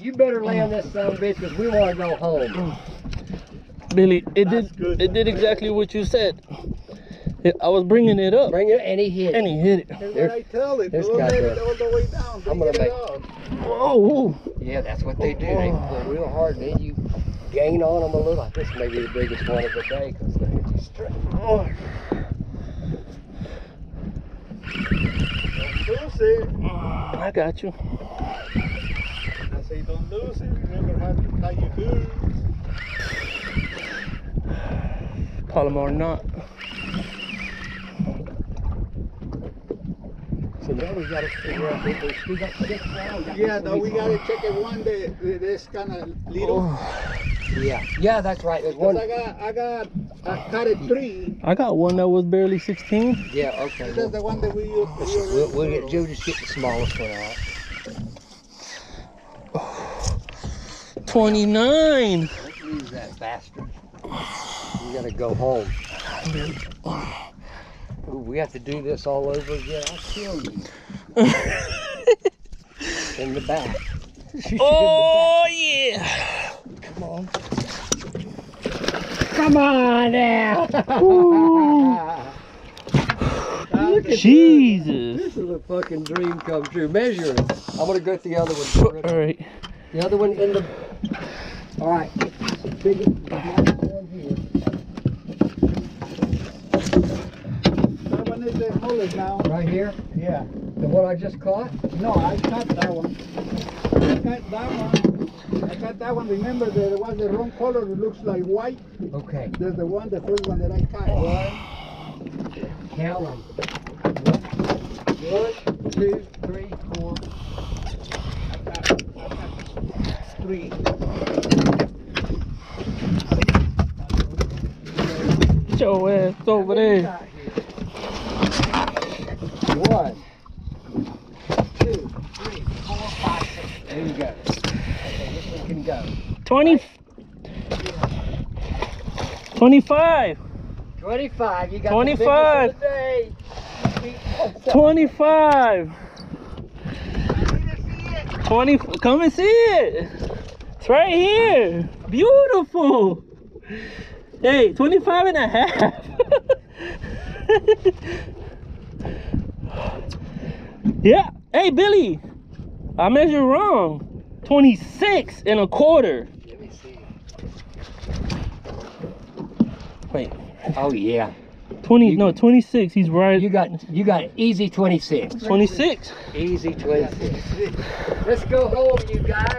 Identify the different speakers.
Speaker 1: You better land this son of a bitch because we want to go home.
Speaker 2: Billy, it
Speaker 3: That's
Speaker 2: did
Speaker 3: good.
Speaker 2: it did exactly what you said. It- I was bringing it up
Speaker 1: Bring it, and he hit.
Speaker 2: and he hit it.
Speaker 3: That's
Speaker 1: There-
Speaker 3: what I tell it.
Speaker 1: there's
Speaker 3: Don't
Speaker 1: got
Speaker 3: it
Speaker 1: the-
Speaker 3: all the way down.
Speaker 1: I'm gonna
Speaker 3: get it
Speaker 1: make-
Speaker 3: off.
Speaker 2: Whoa!
Speaker 1: Yeah, that's what they do. They pull real hard, and then you gain on them a little. This may be the biggest one of the day because look at you straight.
Speaker 2: Oh,
Speaker 3: Don't.
Speaker 2: I got you.
Speaker 3: I say don't lose it. Remember how, how you do.
Speaker 2: Palomar knot.
Speaker 1: So now we got to figure out if we still got six now.
Speaker 3: Yeah,
Speaker 1: this
Speaker 3: no, we gotta check it one day. This kind of little.
Speaker 2: Oh,
Speaker 1: Yeah, yeah, that's right. There's
Speaker 3: 'Cause
Speaker 1: one.
Speaker 3: I got, I got, I cut it three.
Speaker 2: I got one that was barely 16.
Speaker 1: Yeah, okay.
Speaker 3: That's
Speaker 1: Well,
Speaker 3: the one that we use. we
Speaker 1: we'll, we'll get Joe just get the smallest one out.
Speaker 2: 29.
Speaker 1: Let's use that bastard. We gotta go home. Ooh, we have to do this all over again. I'll kill you. In the back. Shoot you in the
Speaker 2: Oh yeah!
Speaker 1: Come on. Come on now.
Speaker 2: Jesus.
Speaker 1: This is a fucking dream come true. Measure it. I'm gonna go get the other one.
Speaker 2: All right.
Speaker 1: The other one in the. All right. Big one here.
Speaker 3: That one is the smallest now.
Speaker 1: Right here.
Speaker 3: Yeah.
Speaker 1: The one I just caught.
Speaker 3: No, I cut that one. I cut that one. I cut that one. Remember, there was the wrong color. It looks like white.
Speaker 1: Okay.
Speaker 3: There's the one, the first one that I cut. One,
Speaker 1: Count them. One, two, three, four.
Speaker 3: I cut, three.
Speaker 2: Get your ass over there.
Speaker 1: One, two, three, four, five, six. There you go. Okay, this one can go.
Speaker 2: 20. 25.
Speaker 1: 25. You got
Speaker 2: 25.
Speaker 1: the biggest of the day.
Speaker 2: 25. 20. Come and see it. It's right here. Beautiful. Hey, 25 and a half. yeah. Hey, Billy. I measured wrong. 26 and a quarter.
Speaker 1: Let me see.
Speaker 2: Wait.
Speaker 1: Oh yeah.
Speaker 2: 20.
Speaker 1: You-
Speaker 2: no, 26. He's right.
Speaker 1: You got you got easy 26.
Speaker 2: 26.
Speaker 1: Easy 26. Let's go home, you guys.